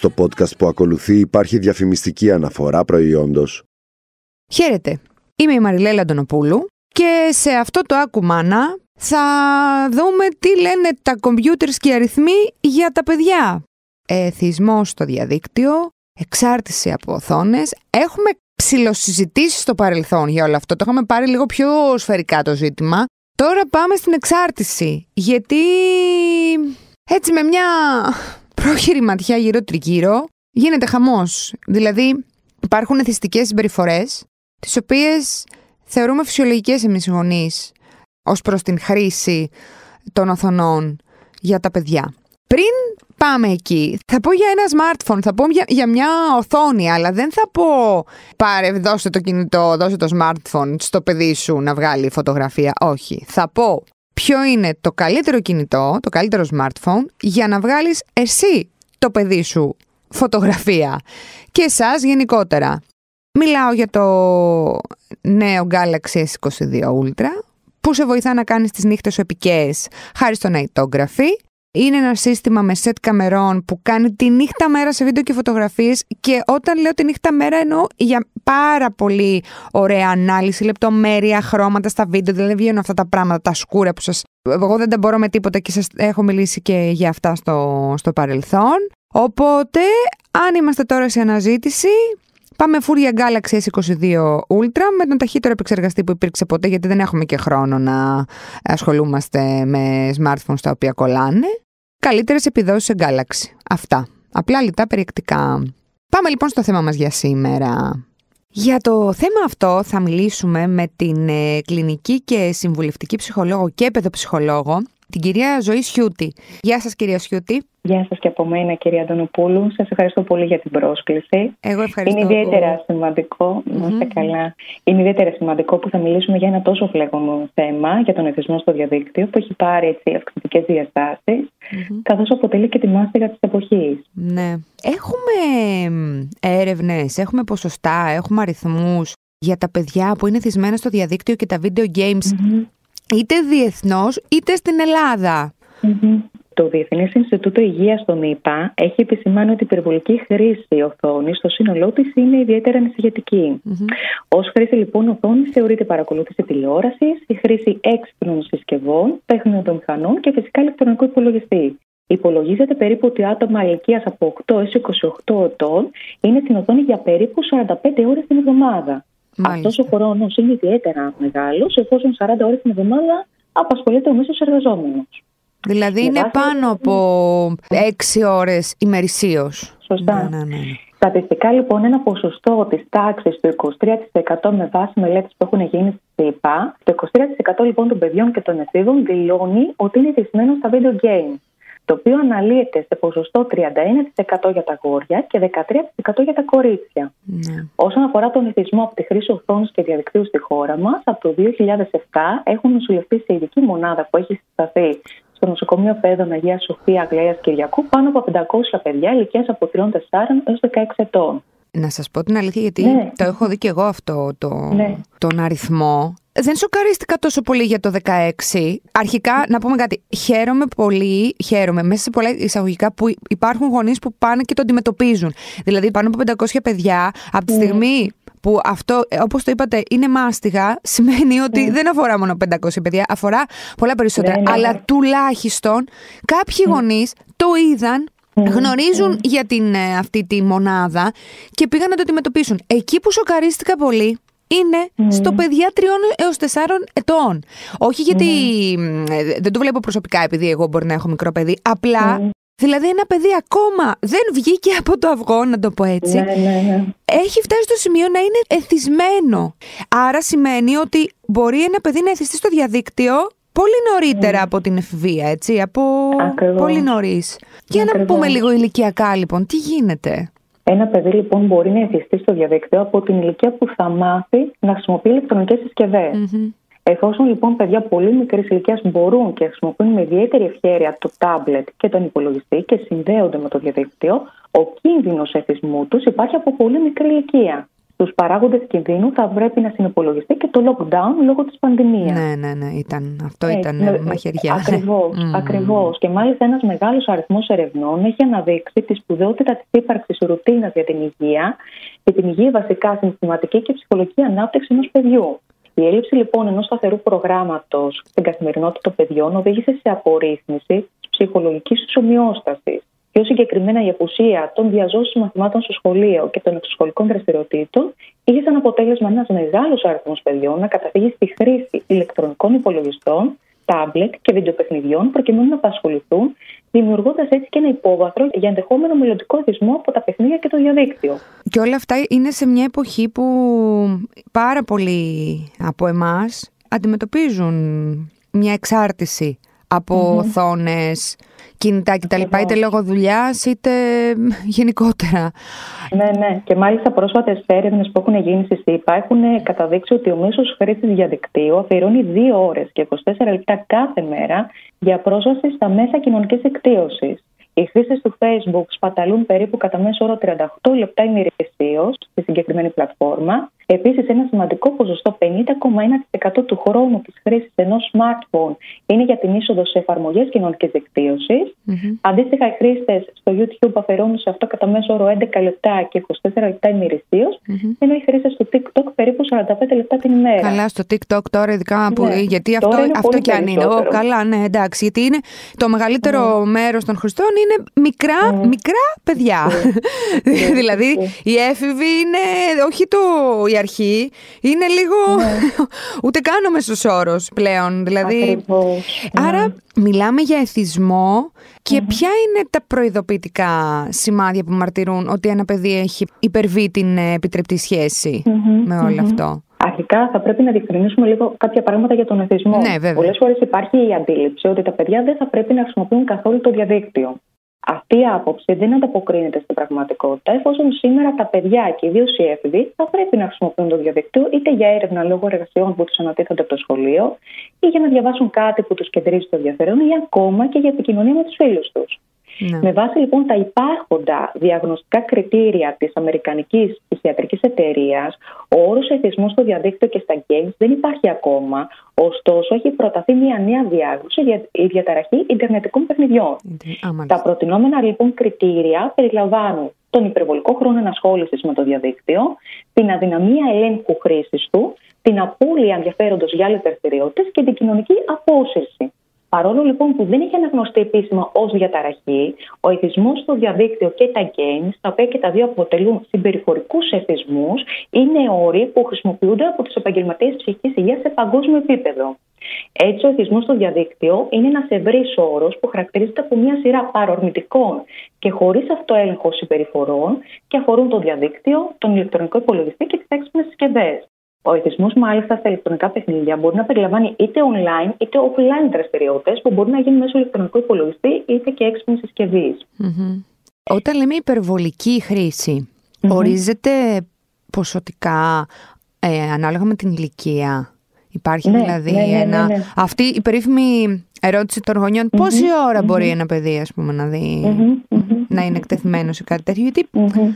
Στο podcast που ακολουθεί υπάρχει διαφημιστική αναφορά προϊόντος. Χαίρετε. Είμαι η Μαριλέλα Αντωνοπούλου και σε αυτό το Ακουμάνα θα δούμε τι λένε τα κομπιούτερς και οι αριθμοί για τα παιδιά. Εθισμός στο διαδίκτυο, εξάρτηση από οθόνες. Έχουμε ψηλοσυζητήσεις στο παρελθόν για όλο αυτό. Το είχαμε πάρει λίγο πιο σφαιρικά το ζήτημα. Τώρα πάμε στην εξάρτηση. Γιατί έτσι με μια πρόχειρη ματιά γύρω τριγύρω γίνεται χαμός. Δηλαδή υπάρχουν εθιστικές συμπεριφορές, τις οποίες θεωρούμε φυσιολογικές εμείς οι γονείς ως προς την χρήση των οθονών για τα παιδιά. Πριν πάμε εκεί, θα πω για ένα smartphone, θα πω για, για μια οθόνη, αλλά δεν θα πω πάρε, δώσε το κινητό, δώσε το smartphone στο παιδί σου να βγάλει φωτογραφία. Όχι. Θα πω ποιο είναι το καλύτερο κινητό, το καλύτερο smartphone, για να βγάλεις εσύ το παιδί σου φωτογραφία και εσάς γενικότερα. Μιλάω για το νέο Galaxy S22 Ultra που σε βοηθά να κάνεις τις νύχτες σου επικές χάρη στο Nightography είναι ένα σύστημα με σετ καμερών που κάνει τη νύχτα μέρα σε βίντεο και φωτογραφίες. Και όταν λέω τη νύχτα μέρα, εννοώ για πάρα πολύ ωραία ανάλυση, λεπτομέρεια, χρώματα στα βίντεο. Δηλαδή βγαίνουν αυτά τα πράγματα, τα σκούρα που σα. Εγώ δεν τα μπορώ με τίποτα και σας έχω μιλήσει και για αυτά στο, στο παρελθόν. Οπότε, αν είμαστε τώρα σε αναζήτηση, Πάμε φούρια Galaxy S22 Ultra με τον ταχύτερο επεξεργαστή που υπήρξε ποτέ, γιατί δεν έχουμε και χρόνο να ασχολούμαστε με smartphones τα οποία κολλάνε. Καλύτερες επιδόσεις σε Galaxy. Αυτά. Απλά λιτά περιεκτικά. Πάμε λοιπόν στο θέμα μας για σήμερα. Για το θέμα αυτό θα μιλήσουμε με την ε, κλινική και συμβουλευτική ψυχολόγο και παιδοψυχολόγο, την κυρία Ζωή Σιούτη. Γεια σας κυρία Σιούτη. Γεια σας και από μένα, κυρία Αντωνοπούλου. Σας ευχαριστώ πολύ για την πρόσκληση. Εγώ ευχαριστώ. Είναι ιδιαίτερα σημαντικό, mm-hmm. καλά. Είναι ιδιαίτερα σημαντικό που θα μιλήσουμε για ένα τόσο φλέγονο θέμα, για τον εθισμό στο διαδίκτυο, που έχει πάρει έτσι αυξητικές διαστάσεις, mm-hmm. καθώς αποτελεί και τη μάστιγα της εποχής. Ναι. Έχουμε έρευνες, έχουμε ποσοστά, έχουμε αριθμούς για τα παιδιά που είναι θυσμένα στο διαδίκτυο και τα video games, είτε διεθνώς είτε στην Ελλάδα. Το Διεθνές Ινστιτούτο Υγείας στον ΙΠΑ έχει επισημάνει ότι η υπερβολική χρήση οθόνης στο σύνολό της είναι ιδιαίτερα ανησυχητική. Mm-hmm. Ω χρήση λοιπόν οθόνης θεωρείται παρακολούθηση τηλεόρασης, η χρήση έξυπνων συσκευών, τεχνητομηχανών και φυσικά ηλεκτρονικού υπολογιστή. Υπολογίζεται περίπου ότι άτομα ηλικίας από 8 έως 28 ετών είναι στην οθόνη για περίπου 45 ώρες την εβδομάδα. Αυτός ο χρόνος είναι ιδιαίτερα μεγάλος, εφόσον 40 ώρες την εβδομάδα απασχολείται ο μέσος εργαζόμενος. Δηλαδή είναι πάνω από έξι ώρες ημερησίως. Σωστά. Ναι, ναι, ναι. Στατιστικά λοιπόν ένα ποσοστό της τάξης του 23% με βάση μελέτες που έχουν γίνει στη ΕΠΑ, το 23% λοιπόν των παιδιών και των εφήβων δηλώνει ότι είναι θυσμένο στα video games το οποίο αναλύεται σε ποσοστό 31% για τα γόρια και 13% για τα κορίτσια. Ναι. Όσον αφορά τον εθισμό από τη χρήση οθόνης και διαδικτύου στη χώρα μας, από το 2007 έχουν νοσηλευτεί σε ειδική μονάδα που έχει συσταθεί στο νοσοκομείο Πέδων Αγίας Σοφία Αγλαία Κυριακού πάνω από 500 παιδιά ηλικίας από 3-4 έως 16 ετών. Να σας πω την αλήθεια γιατί ναι. το έχω δει και εγώ αυτό το, ναι. τον αριθμό. Δεν σοκαρίστηκα τόσο πολύ για το 16. Αρχικά, να πούμε κάτι. Χαίρομαι πολύ, χαίρομαι μέσα σε πολλά εισαγωγικά που υπάρχουν γονείς που πάνε και το αντιμετωπίζουν. Δηλαδή, πάνω από 500 παιδιά, από τη ναι. στιγμή που αυτό, όπως το είπατε, είναι μάστιγα, σημαίνει ότι ναι. δεν αφορά μόνο 500 παιδιά, αφορά πολλά περισσότερα. Ναι, Αλλά τουλάχιστον κάποιοι γονείς το είδαν γνωρίζουν για την, ε, αυτή τη μονάδα και πήγαν να το αντιμετωπίσουν. Εκεί που σοκαρίστηκα πολύ είναι στο παιδιά τριών έως τεσσάρων ετών. Όχι γιατί ε, δεν το βλέπω προσωπικά επειδή εγώ μπορεί να έχω μικρό παιδί, απλά Δηλαδή ένα παιδί ακόμα δεν βγήκε από το αυγό, να το πω έτσι. Ναι, ναι, ναι. Έχει φτάσει στο σημείο να είναι εθισμένο. Άρα σημαίνει ότι μπορεί ένα παιδί να εθιστεί στο διαδίκτυο πολύ νωρίτερα από την εφηβεία, έτσι, από πολύ νωρίς. Για να πούμε λίγο ηλικιακά λοιπόν, τι γίνεται; Ένα παιδί λοιπόν μπορεί να εθιστεί στο διαδίκτυο από την ηλικία που θα μάθει να χρησιμοποιεί ηλεκτρονικές Εφόσον λοιπόν παιδιά πολύ μικρής ηλικίας μπορούν και χρησιμοποιούν με ιδιαίτερη ευχαίρεια το τάμπλετ και τον υπολογιστή και συνδέονται με το διαδίκτυο, ο κίνδυνος εθισμού τους υπάρχει από πολύ μικρή ηλικία. Στου παράγοντες κινδύνου θα πρέπει να συνυπολογιστεί και το lockdown λόγω της πανδημίας. Ναι, ναι, ναι. Ήταν, αυτό ήταν ναι, μαχαιριά. Ακριβώς. Ακριβώς. Και μάλιστα ένας μεγάλος αριθμός ερευνών έχει αναδείξει τη σπουδαιότητα της ύπαρξης ρουτίνας για την υγεία και την υγεία βασικά συναισθηματική και ψυχολογική ανάπτυξη ενός παιδιού. Η έλλειψη λοιπόν ενός σταθερού προγράμματος στην καθημερινότητα των παιδιών οδήγησε σε απορρίθμιση της ψυχολογικής ομοιόστασης. Πιο συγκεκριμένα, η απουσία των διαζώσεων μαθημάτων στο σχολείο και των εξωσχολικών δραστηριοτήτων είχε σαν αποτέλεσμα ένας μεγάλος αριθμός παιδιών να καταφύγει στη χρήση ηλεκτρονικών υπολογιστών, τάμπλετ και βιντεοπαιχνιδιών προκειμένου να απασχοληθούν, δημιουργώντας έτσι και ένα υπόβαθρο για ενδεχόμενο μελλοντικό εθισμό από τα παιχνίδια και το διαδίκτυο. Και όλα αυτά είναι σε μια εποχή που πάρα πολλοί από εμάς αντιμετωπίζουν μια εξάρτηση από mm-hmm. οθόνες, κινητά κτλ. Είτε λόγω δουλειάς είτε γενικότερα. Ναι, ναι. Και μάλιστα πρόσφατες έρευνες που έχουν γίνει στη ΣΥΠΑ έχουν καταδείξει ότι ο μέσος χρήστη διαδικτύου αφιερώνει 2 ώρες και 24 λεπτά κάθε μέρα για πρόσβαση στα μέσα κοινωνικής δικτύωση. Οι χρήστες του Facebook σπαταλούν περίπου κατά μέσο όρο 38 λεπτά ημερησίως στη συγκεκριμένη πλατφόρμα. Επίσης, ένα σημαντικό ποσοστό, 50,1% του χρόνου της χρήσης ενός smartphone είναι για την είσοδο σε εφαρμογές κοινωνικής δικτύωσης. Mm-hmm. Αντίστοιχα, οι χρήστες στο YouTube αφαιρώνουν σε αυτό κατά μέσο όρο 11 λεπτά και 24 λεπτά ημερησίω, mm-hmm. ενώ οι χρήστες του TikTok περίπου 45 λεπτά την ημέρα. Καλά, στο TikTok τώρα, ειδικά που. Ναι. Γιατί αυτό, αυτό κι αν είναι. Oh, καλά, ναι, εντάξει. Γιατί είναι το μεγαλύτερο mm. μέρος των χρηστών είναι μικρά, mm. μικρά παιδιά. Mm. δηλαδή, οι έφηβοι είναι όχι το, η αρχή, είναι λίγο. Ναι. ούτε καν ο μέσος όρος πλέον. Δηλαδή. Άρα, ναι. μιλάμε για εθισμό και ποια είναι τα προειδοποιητικά σημάδια που μαρτυρούν ότι ένα παιδί έχει υπερβεί την επιτρεπτή με όλο αυτό; Αρχικά θα πρέπει να διευκρινίσουμε λίγο κάποια πράγματα για τον εθισμό. Ναι, Πολλές φορές υπάρχει η αντίληψη ότι τα παιδιά δεν θα πρέπει να χρησιμοποιούν καθόλου το διαδίκτυο. Αυτή η άποψη δεν ανταποκρίνεται στην πραγματικότητα, εφόσον σήμερα τα παιδιά και ιδίως οι έφηβοι θα πρέπει να χρησιμοποιούν το διαδικτύο είτε για έρευνα λόγω εργασιών που τους ανατίθενται από το σχολείο, ή για να διαβάσουν κάτι που τους κεντρίζει το ενδιαφέρον, ή ακόμα και για επικοινωνία με τους φίλους τους. Ναι. Με βάση λοιπόν τα υπάρχοντα διαγνωστικά κριτήρια της Αμερικανικής Ψυχιατρικής Εταιρείας, ο όρος εθισμός στο διαδίκτυο και στα games δεν υπάρχει ακόμα. Ωστόσο, έχει προταθεί μια νέα διάγνωση για η διαταραχή Ιντερνετικών παιχνιδιών. τα προτινόμενα λοιπόν κριτήρια περιλαμβάνουν τον υπερβολικό χρόνο ενασχόλησης με το διαδίκτυο, την αδυναμία ελέγχου χρήσης του, την απώλεια ενδιαφέροντος για άλλες δραστηριότητες και την κοινωνική απόσυρση. Παρόλο λοιπόν που δεν έχει αναγνωστεί επίσημα ως διαταραχή, ο εθισμός στο διαδίκτυο και τα games, τα οποία και τα δύο αποτελούν συμπεριφορικούς εθισμούς, είναι όροι που χρησιμοποιούνται από τους επαγγελματίες ψυχική υγείας σε παγκόσμιο επίπεδο. Έτσι, ο εθισμός στο διαδίκτυο είναι ένας ευρύς όρος που χαρακτηρίζεται από μια σειρά παρορμητικών και χωρίς αυτοέλεγχο συμπεριφορών και αφορούν το διαδίκτυο, τον ηλεκτρονικό υπολογιστή και τις έξυπνες συσκευές. Ο εθισμός, μάλιστα, στα ηλεκτρονικά παιχνίδια μπορεί να περιλαμβάνει είτε online είτε offline δραστηριότητες που μπορεί να γίνει μέσω ηλεκτρονικού υπολογιστή είτε και έξυπνης συσκευής. Mm-hmm. Όταν λέμε υπερβολική ορίζεται ποσοτικά ε, ανάλογα με την ηλικία. Υπάρχει ναι, δηλαδή ναι, ναι, ένα. Ναι, αυτή η περίφημη ερώτηση των γονιων πόση ώρα μπορεί ένα παιδί ας πούμε, να δει, να είναι εκτεθειμένος σε κάτι τέτοιο. Γιατί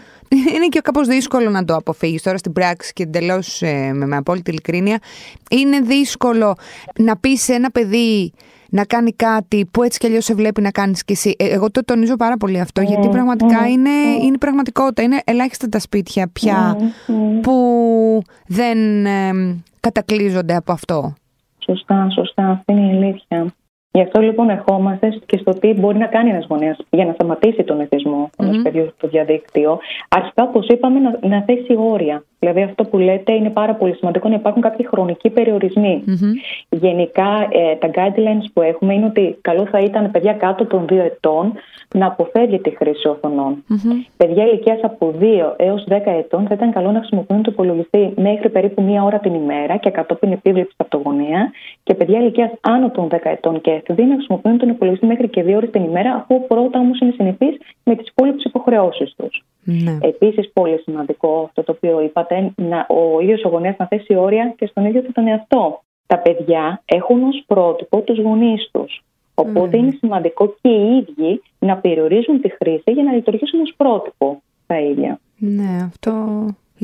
είναι και κάπως δύσκολο να το αποφύγεις τώρα στην πράξη και εντελώς ε, με, με απόλυτη ειλικρίνεια. Είναι δύσκολο να πεις σε ένα παιδί να κάνει κάτι που έτσι κι αλλιώς σε βλέπει να κάνεις κι εσύ. Ε, εγώ το τονίζω πάρα πολύ αυτό, γιατί πραγματικά είναι, είναι πραγματικότητα. Είναι ελάχιστα τα σπίτια πια που δεν ε, κατακλείζονται από αυτό. Σωστά, σωστά. Αυτή είναι η αλήθεια. Γι' αυτό λοιπόν ερχόμαστε και στο τι μπορεί να κάνει ένας γονέας για να σταματήσει τον εθισμό mm-hmm. ενός παιδιού στο διαδίκτυο. Αρχικά, όπως είπαμε, να, να θέσει όρια. Δηλαδή, αυτό που λέτε είναι πάρα πολύ σημαντικό να υπάρχουν κάποιοι χρονικοί Γενικά, ε, τα guidelines που έχουμε είναι ότι καλό θα ήταν παιδιά κάτω των 2 ετών να αποφεύγει τη χρήση οθονών. Mm-hmm. Παιδιά ηλικίας από 2 έως 10 ετών θα ήταν καλό να χρησιμοποιούν το υπολογιστή μέχρι περίπου μία ώρα την ημέρα και κατόπιν επίβλεψη από το γωνία. Και παιδιά ηλικίας άνω των 10 ετών και έφηβοι να χρησιμοποιούν τον υπολογιστή μέχρι και 2 ώρες την ημέρα, αφού πρώτα όμω είναι συνεπεί με τις υπόλοιπες υποχρεώσεις τους. Ναι. Επίσης, πολύ σημαντικό αυτό το οποίο είπατε, να, ο ίδιος ο γονέας να θέσει όρια και στον ίδιο τον εαυτό. Τα παιδιά έχουν ως πρότυπο τους γονείς τους. Οπότε είναι σημαντικό και οι ίδιοι να περιορίζουν τη χρήση για να λειτουργήσουν ως πρότυπο τα ίδια. Ναι, αυτό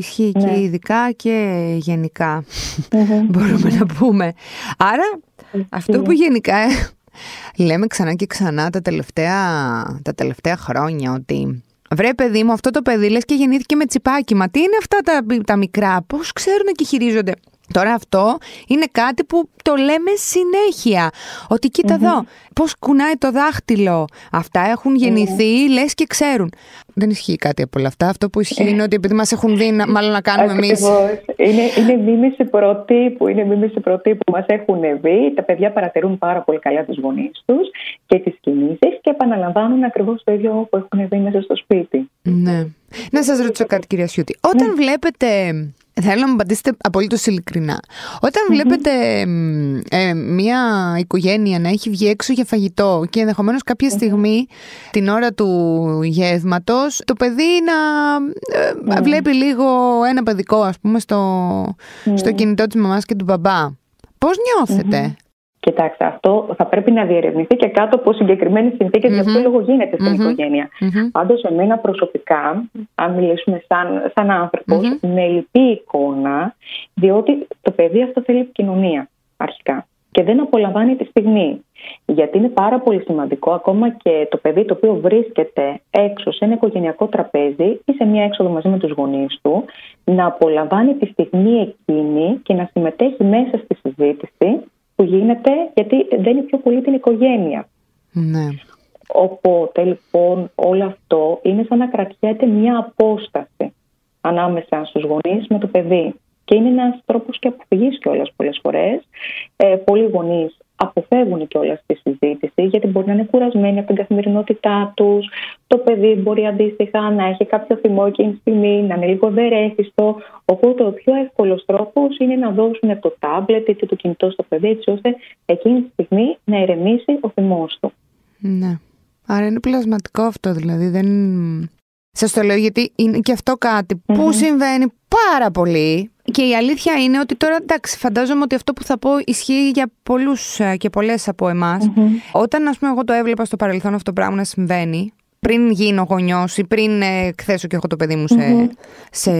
Ισχύει και ναι. ειδικά και γενικά, μπορούμε να πούμε. Άρα, αυτό που γενικά ε, λέμε ξανά και ξανά τα τελευταία, τα τελευταία χρόνια, ότι Βρε παιδί μου, αυτό το παιδί λες και γεννήθηκε με τσιπάκι. Μα τι είναι αυτά τα, τα μικρά, πώς ξέρουν και χειρίζονται; Τώρα αυτό είναι κάτι που το λέμε συνέχεια. Ότι κοίτα εδώ, πώς κουνάει το δάχτυλο. Αυτά έχουν γεννηθεί, λες και ξέρουν. Δεν ισχύει κάτι από όλα αυτά. Αυτό που ισχύει είναι ότι επειδή μας έχουν δει, μάλλον να κάνουμε εμείς. Είναι, είναι μίμηση προτύπου. Είναι μίμηση προτύπου. Μας έχουν δει. Τα παιδιά παρατηρούν πάρα πολύ καλά τους γονείς τους και τις κινήσεις και επαναλαμβάνουν ακριβώς το ίδιο που έχουν δει μέσα στο σπίτι. Ναι. Να σας ρωτήσω κάτι κυρία Σιούτη. Όταν ναι. βλέπετε Θέλω να μου απαντήσετε απολύτως ειλικρινά. Όταν βλέπετε ε, μια οικογένεια να έχει βγει έξω για φαγητό και ενδεχομένως κάποια στιγμή την ώρα του γεύματος το παιδί να ε, βλέπει λίγο ένα παιδικό, ας πούμε, στο, στο κινητό της μαμάς και του μπαμπά. Πώς νιώθετε, Κοιτάξτε, αυτό θα πρέπει να διερευνηθεί και κάτω από συγκεκριμένες συνθήκες mm-hmm. για ποιο λόγο γίνεται στην mm-hmm. οικογένεια. Mm-hmm. Πάντως, εμένα προσωπικά, αν μιλήσουμε σαν, σαν άνθρωπος, με λυπεί εικόνα, διότι το παιδί αυτό θέλει επικοινωνία αρχικά και δεν απολαμβάνει τη στιγμή. Γιατί είναι πάρα πολύ σημαντικό ακόμα και το παιδί το οποίο βρίσκεται έξω σε ένα οικογενειακό τραπέζι ή σε μια έξοδο μαζί με τους γονείς του να απολαμβάνει τη στιγμή εκείνη και να συμμετέχει μέσα στη συζήτηση που γίνεται γιατί δεν είναι πιο πολύ την οικογένεια. Ναι. Οπότε λοιπόν όλο αυτό είναι σαν να κρατιέται μια απόσταση ανάμεσα στους γονείς με το παιδί. Και είναι ένας τρόπος και αποφυγής κιόλας πολλές φορές. Ε, πολλοί γονείς αποφεύγουν και όλα στη συζήτηση, γιατί μπορεί να είναι κουρασμένοι από την καθημερινότητά τους. Το παιδί μπορεί αντίστοιχα να έχει κάποιο θυμό εκείνη τη στιγμή, να είναι λίγο δερέθιστο. Οπότε ο πιο εύκολος τρόπος είναι να δώσουν το τάμπλετ ή το κινητό στο παιδί, έτσι ώστε εκείνη τη στιγμή να ηρεμήσει ο θυμός του. Ναι. Άρα είναι πλασματικό αυτό, δηλαδή δεν. Σας το λέω γιατί είναι και αυτό που συμβαίνει πάρα πολύ και η αλήθεια είναι ότι τώρα, εντάξει, φαντάζομαι ότι αυτό που θα πω ισχύει για πολλούς ε, και πολλές από Όταν, ας πούμε, εγώ το έβλεπα στο παρελθόν αυτό το πράγμα να συμβαίνει, πριν γίνω γονιός ή πριν ε, εκθέσω και εγώ το παιδί μου σε, mm-hmm. σε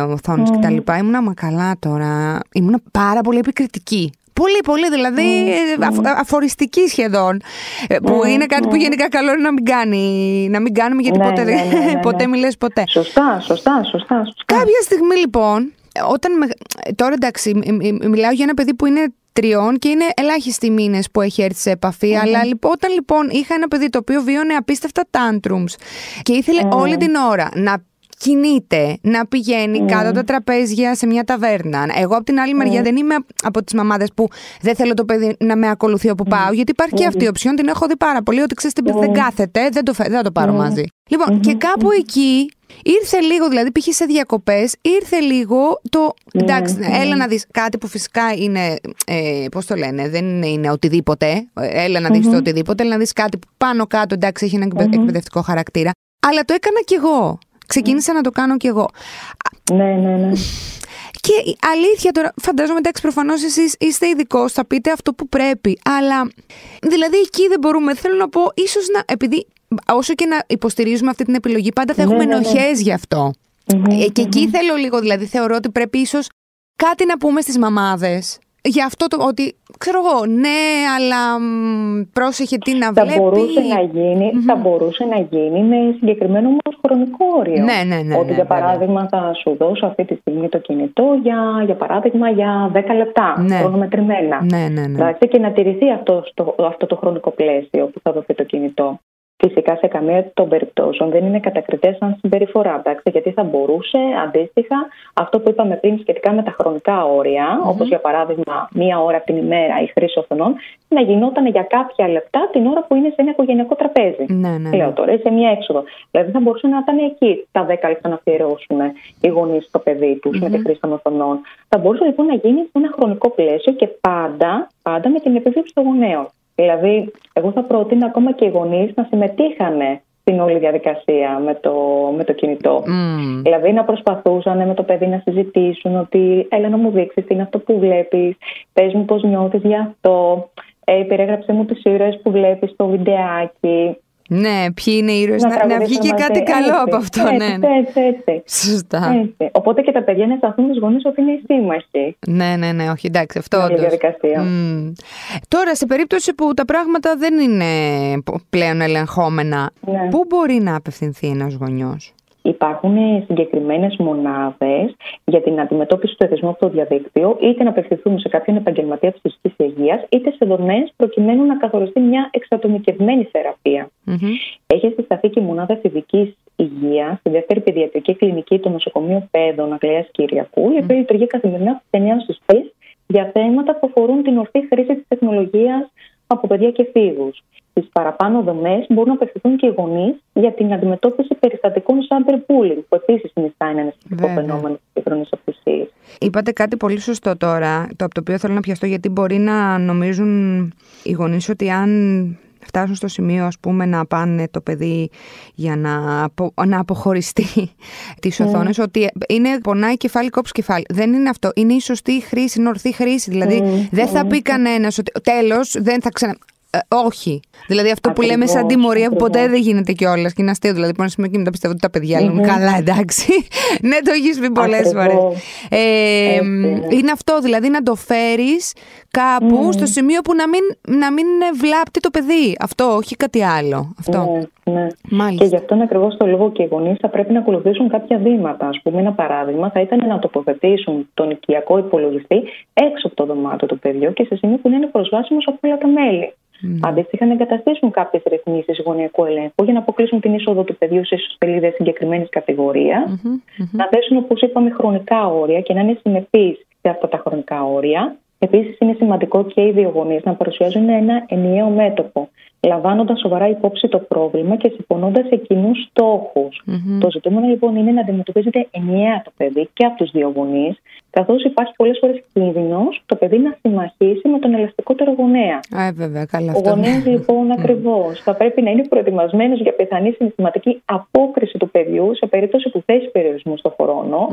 οθόνες mm-hmm. κτλ. Ήμουνα μα καλά τώρα.Ήμουνα πάρα πολύ επικριτική. Πολύ, πολύ, δηλαδή mm. αφοριστική σχεδόν. Ε, που είναι κάτι που γενικά καλό είναι να μην κάνει. Να μην κάνουμε γιατί ναι, ποτέ, ναι, ναι, ποτέ μιλές ποτέ. Σωστά, σωστά, σωστά, σωστά. Κάποια στιγμή λοιπόν όταν. Τώρα εντάξει, μιλάω για ένα παιδί που είναι τριών και είναι ελάχιστοι μήνες που έχει έρθει σε επαφη Αλλά όταν λοιπόν είχα ένα παιδί το οποίο βίωνε απίστευτα tantrums και ήθελε όλη την ώρα να κινείται, να πηγαίνει κάτω από τα τραπέζια σε μια ταβέρνα. Εγώ από την άλλη μεριά δεν είμαι από τις μαμάδες που δεν θέλω το παιδί να με ακολουθεί όπου πάω, γιατί υπάρχει και αυτή η οψιόν, την έχω δει πάρα πολύ, ότι ξέρεις δεν κάθεται, δεν το, δεν θα το πάρω μαζί. Λοιπόν, και κάπου εκεί Ήρθε λίγο, δηλαδή πήγε σε διακοπές, ήρθε λίγο το. Ναι, εντάξει, ναι. έλα να δεις κάτι που φυσικά είναι. Ε, Πώς το λένε, δεν είναι οτιδήποτε. Έλα να δεις το οτιδήποτε, έλα να δεις κάτι που πάνω κάτω εντάξει έχει ένα εκπαιδευτικό χαρακτήρα. Αλλά το έκανα κι εγώ. Ξεκίνησα να το κάνω κι εγώ. Ναι, ναι, ναι. Και αλήθεια τώρα, φαντάζομαι εντάξει, προφανώς εσείς είστε ειδικό, θα πείτε αυτό που πρέπει. Αλλά δηλαδή εκεί δεν μπορούμε. Θέλω να πω, ίσως να. Επειδή όσο και να υποστηρίζουμε αυτή την επιλογή, πάντα θα ναι, έχουμε ναι, ναι. ενοχές γι' αυτό. Ε, και εκεί θέλω λίγο, δηλαδή θεωρώ ότι πρέπει ίσως κάτι να πούμε στις μαμάδες για αυτό το ότι, ξέρω εγώ, ναι, αλλά πρόσεχε τι να θα Μπορούσε να γινει Θα μπορούσε να γίνει με συγκεκριμένο όμως χρονικό όριο. Ναι, ναι, ναι. Ότι, ναι, για παράδειγμα, θα σου δώσω αυτή τη στιγμή το κινητό για, για παράδειγμα, για 10 λεπτά, ναι. χρονομετρημένα. Ναι, ναι, ναι. και να τηρηθεί αυτό, αυτό το χρονικό πλαίσιο που θα δοθεί το κινητό. Φυσικά σε καμία των περιπτώσεων δεν είναι κατακριτές σαν συμπεριφορά, εντάξει, γιατί θα μπορούσε αντίστοιχα αυτό που είπαμε πριν σχετικά με τα χρονικά όρια, mm-hmm. όπως για παράδειγμα μία ώρα την ημέρα η χρήση οθονών, να γινόταν για κάποια λεπτά την ώρα που είναι σε ένα οικογενειακό τραπέζι. Ναι, ναι. Λέω τώρα, ή σε μία έξοδο. Δηλαδή θα μπορούσε να ήταν εκεί τα 10 λεπτά να αφιερώσουν οι γονείς στο παιδί τους mm-hmm. με τη χρήση των οθονών. Θα μπορούσε λοιπόν να γίνει σε ένα χρονικό πλαίσιο και πάντα, πάντα με την επιβίωση των γονέων. Δηλαδή, εγώ θα πρότεινα ακόμα και οι γονείς να συμμετείχαν στην όλη διαδικασία με το, με το κινητό. Mm. Δηλαδή να προσπαθούσαν με το παιδί να συζητήσουν ότι έλα να μου δείξεις τι είναι αυτό που βλέπεις, πες μου πώς νιώθεις γι' αυτό, ε, περιέγραψε μου τις ήρωες που βλέπεις στο βιντεάκι. Ναι, ποιοι είναι οι ήρωες; Να, να, να βγει και κάτι μαζί. καλό από αυτό, έτσι, ναι. ναι. Έτσι, έτσι. Σωστά. Έτσι. Οπότε και τα παιδιά να αισθανθούν του γονείς ότι είναι οι σύμμαχοι. Ναι, ναι, ναι, όχι, εντάξει, αυτό όντως. διαδικασία. Mm. Τώρα, σε περίπτωση που τα πράγματα δεν είναι πλέον ελεγχόμενα, ναι. πού μπορεί να απευθυνθεί ένας γονιός; Υπάρχουν συγκεκριμένες μονάδες για την αντιμετώπιση του εθισμού από το διαδίκτυο, είτε να απευθυνθούν σε κάποιον επαγγελματία ψυχική υγείας, είτε σε δομές προκειμένου να καθοριστεί μια εξατομικευμένη θεραπεία. Mm-hmm. Έχει συσταθεί και η μονάδα φυσικής υγείας στη δεύτερη παιδιατρική κλινική του νοσοκομείου Πέδων Αγγλίας Κυριακού, η οποία λειτουργεί καθημερινά από τι 9 στις 3 για θέματα που αφορούν την ορθή χρήση της τεχνολογίας από παιδιά και φίβου. Στι παραπάνω δομές μπορούν να απευθυνθούν και οι γονείς για την αντιμετώπιση περιστατικών cyberbullying, που επίσης συνιστά ένα σημαντικό φαινόμενο της σύγχρονη αυτοσύνη. Είπατε κάτι πολύ σωστό τώρα, το από το οποίο θέλω να πιαστώ, γιατί μπορεί να νομίζουν οι γονείς ότι αν φτάσουν στο σημείο ας πούμε να πάνε το παιδί για να, απο, να αποχωριστεί τις mm. οθόνες ότι είναι πονάει κεφάλι κόψει κεφάλι. Δεν είναι αυτό. Είναι η σωστή χρήση, είναι ορθή χρήση. Δηλαδή mm. δεν θα πει κανένας ότι τέλος δεν θα ξανα... Ε, όχι. Δηλαδή αυτό που λέμε σαν τιμωρία που ποτέ δεν γίνεται κιόλας και είναι αστείο. Δηλαδή, πάνω σημείο και μετά πιστεύω ότι τα παιδιά λένε καλά, εντάξει. ναι, το έχεις πει πολλές φορές. Ε, είναι αυτό, δηλαδή να το φέρεις κάπου στο σημείο που να μην, να μην βλάπτει το παιδί. Αυτό, όχι κάτι άλλο. Αυτό. Ναι, ναι. Και γι' αυτόν ακριβώς το λόγο και οι γονείς θα πρέπει να ακολουθήσουν κάποια βήματα. Α πούμε, ένα παράδειγμα θα ήταν να τοποθετήσουν τον οικιακό υπολογιστή έξω από το δωμάτιο του παιδιού και σε σημείο που να είναι προσβάσιμος από όλα τα μέλη. Mm. Αντίστοιχα, να εγκαταστήσουν κάποιες ρυθμίσεις γωνιακού ελέγχου για να αποκλείσουν την είσοδο του παιδιού σε ιστοσελίδε συγκεκριμένης Να θέσουν, όπως είπαμε, χρονικά όρια και να είναι συνεπείς σε αυτά τα χρονικά όρια. Επίσης, είναι σημαντικό και οι δύο γονείς να παρουσιάζουν ένα ενιαίο μέτωπο, λαμβάνοντας σοβαρά υπόψη το πρόβλημα και συμφωνώντας σε κοινούς Το ζητούμενο λοιπόν είναι να αντιμετωπίζεται ενιαία το παιδί και από τους δύο γονείς, καθώς υπάρχει πολλές φορές κίνδυνος το παιδί να συμμαχίσει με τον ελαστικότερο γονέα. Α, βέβαια, καλά Ο γονέας λοιπόν ακριβώς θα πρέπει να είναι προετοιμασμένος για πιθανή συναισθηματική απόκριση του παιδιού σε περίπτωση που θέσει περιορισμούς στον χρόνο.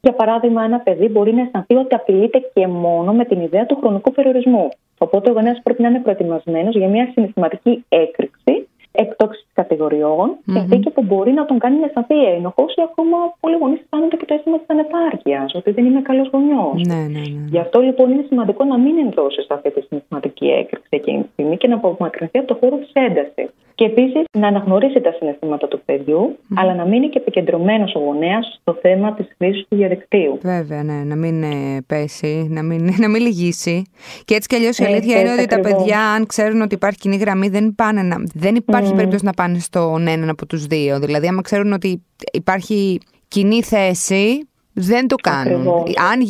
Για παράδειγμα, ένα παιδί μπορεί να αισθανθεί ότι απειλείται και μόνο με την ιδέα του χρονικού περιορισμού. Οπότε ο γονέας πρέπει να είναι προετοιμασμένος για μια συναισθηματική έκρηξη εκτόξη κατηγοριών, mm-hmm. συνθήκη που μπορεί να τον κάνει να αισθανθεί ένοχος ή ακόμα πολλοί γονείς αισθάνονται και το αίσθημα της ανεπάρκειας, ότι δεν είναι καλός γονιός. Ναι, ναι, ναι. Γι' αυτό λοιπόν είναι σημαντικό να μην ενδώσει αυτή τη συναισθηματική έκρηξη εκείνη τη στιγμή και να απομακρυνθεί από το χώρο της έντασης. Και επίσης να αναγνωρίσει τα συναισθήματα του παιδιού, mm. αλλά να μείνει και επικεντρωμένος ο γονέας στο θέμα της χρήσης του διαδικτύου. Βέβαια, ναι, να μην ε, πέσει, να μην, να μην λυγίσει. Και έτσι κι αλλιώς η αλήθεια είναι ότι τα παιδιά, αν ξέρουν ότι υπάρχει κοινή γραμμή, δεν, πάνε να, δεν υπάρχει mm. περίπτωση να πάνε στον έναν από τους δύο. Δηλαδή, άμα ξέρουν ότι υπάρχει κοινή θέση, δεν το κάνουν. Ακριβώς, Αν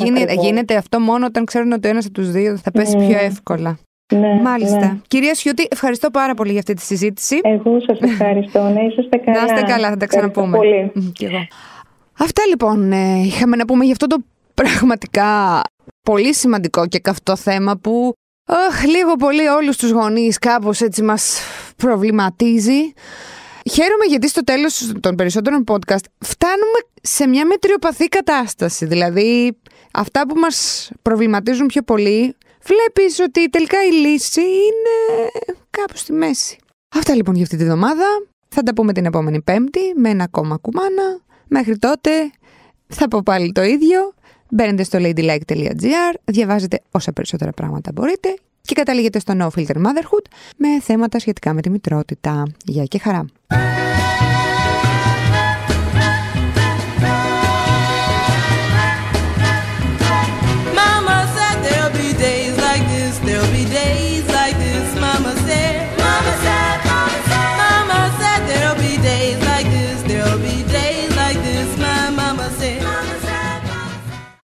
γίνεται αυτό μόνο όταν ξέρουν ότι ο ένας από τους δύο θα πέσει mm. πιο εύκολα. Ναι, Μάλιστα. Ναι. Κυρία Σιωτή, ευχαριστώ πάρα πολύ για αυτή τη συζήτηση. Εγώ σας ευχαριστώ. Να είσαστε καλά. Να είστε καλά, θα τα ξαναπούμε. Πολύ. Και εγώ. Αυτά λοιπόν ε, είχαμε να πούμε για αυτό το πραγματικά πολύ σημαντικό και καυτό θέμα που αχ, λίγο πολύ όλους τους γονείς κάπως έτσι μας προβληματίζει. Χαίρομαι γιατί στο τέλος των περισσότερων podcast φτάνουμε σε μια μετριοπαθή κατάσταση. Δηλαδή αυτά που μας προβληματίζουν πιο πολύ βλέπεις ότι τελικά η λύση είναι κάπου στη μέση. Αυτά λοιπόν για αυτή τη βδομάδα. Θα τα πούμε την επόμενη Πέμπτη με ένα ακόμα κουμάνα. Μέχρι τότε θα πω πάλι το ίδιο. Μπαίνετε στο ladylike.gr, διαβάζετε όσα περισσότερα πράγματα μπορείτε και καταλήγετε στο No Filter Motherhood με θέματα σχετικά με τη μητρότητα. Γεια και χαρά!